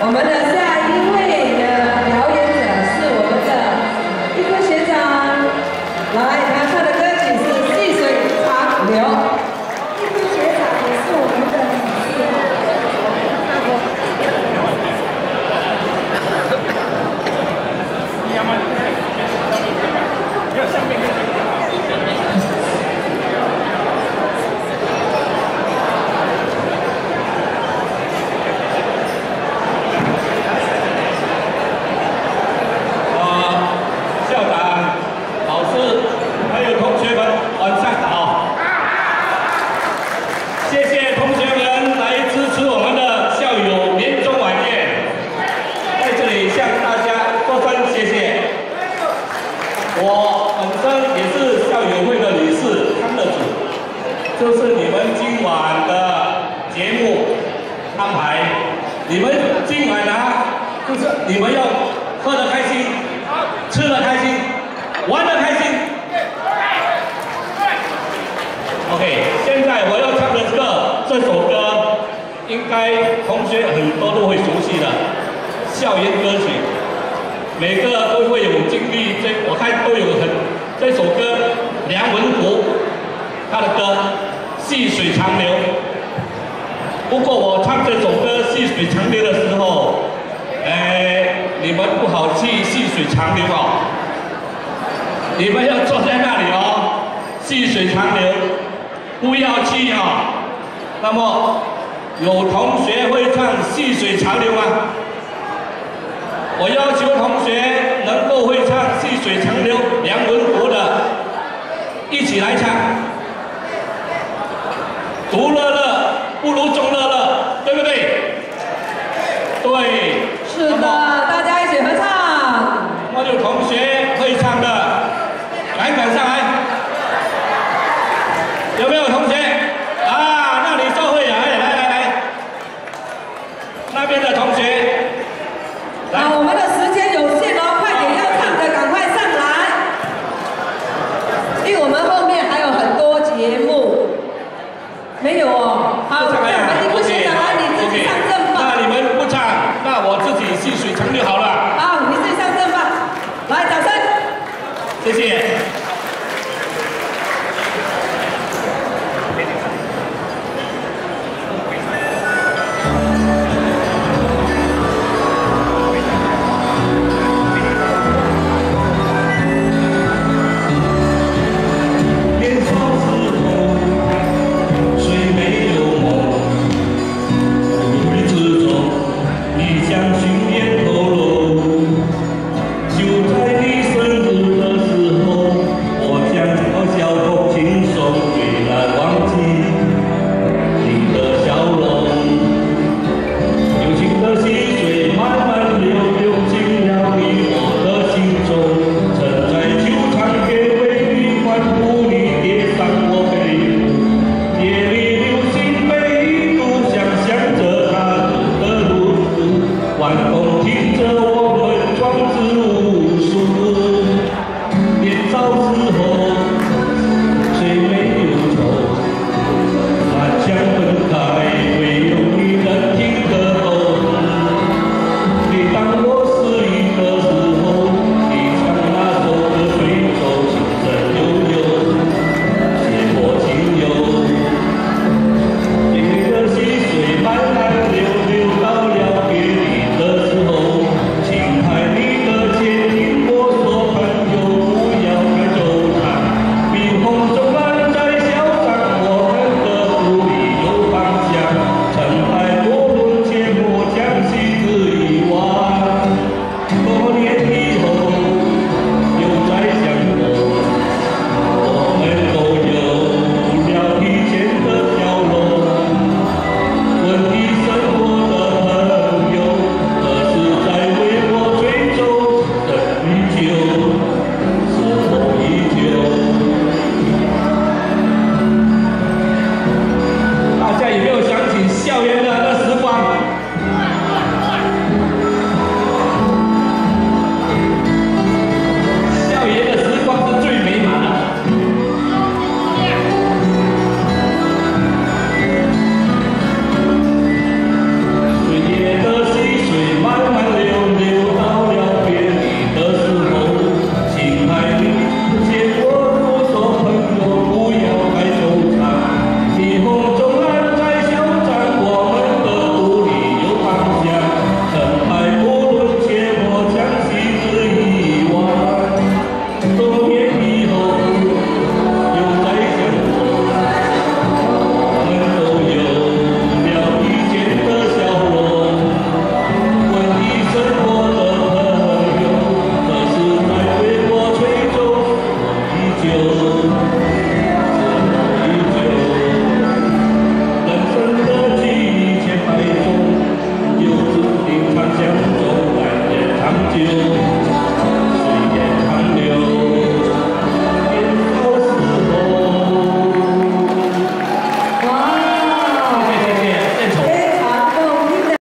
我们的下一位的表演者是我们的一科学长，来，他唱的歌曲是《细水长流》。一科学长也是我们的理事。啊，校长、老师还有同学们，晚上好！谢谢同学们来支持我们的校友年终晚宴，在这里向大家说声谢谢。我本身也是校友会的理事康乐组，就是你们今晚的节目安排。你们今晚呢，就是你们要喝得开心，吃得开心，玩得开心。OK，现在我要唱的这个，这首歌应该同学很多都会熟悉的校园歌曲，每个都会有经历这，我看都有很这首歌梁文福他的歌《长流》。不过我唱这首歌《细水长流》的时候，哎，你们不好去细水长流哦，你们要坐在那里哦，细水长流，不要去哦。那么有同学会唱《细水长流》吗？我要求同学能够会唱《细水长流》梁文福的，一起来唱。独乐乐不如众乐乐，对不对？对。是的，大家一起合唱。那么有同学会唱的，敢敢上来？有没有同学？啊，那里就会啊！哎，来来来，那边的同学，来。啊，我们的时间有限哦，快点要唱的赶快上来，因为我们后面还有很多节目。没有哦，好，不唱了 yeah you.